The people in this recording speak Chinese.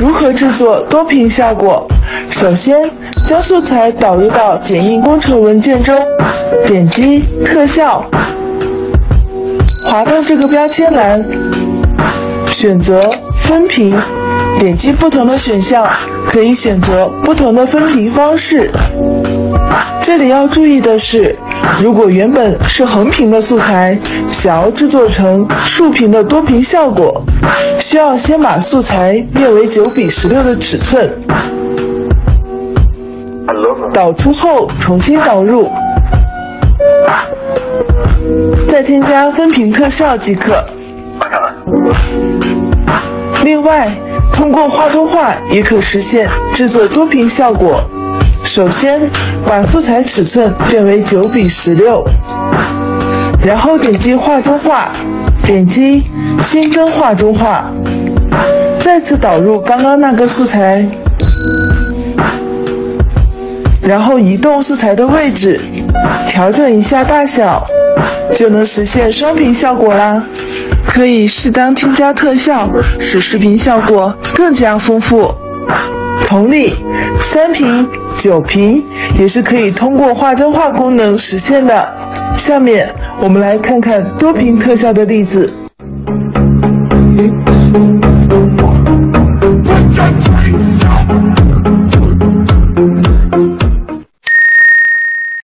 如何制作多屏效果？首先，将素材导入到剪映工程文件中，点击特效，滑动这个标签栏，选择分屏，点击不同的选项，可以选择不同的分屏方式。这里要注意的是，如果原本是横屏的素材，想要制作成竖屏的多屏效果，需要先把素材变为九比十六的尺寸。导出后重新导入，再添加分屏特效即可。另外，通过画中画也可实现制作多屏效果。首先，把素材尺寸变为九比十六，然后点击画中画，点击新增画中画，再次导入刚刚那个素材，然后移动素材的位置，调整一下大小，就能实现双屏效果啦。可以适当添加特效，使视频效果更加丰富。同理，三屏。九屏也是可以通过画中画功能实现的。下面我们来看看多屏特效的例子。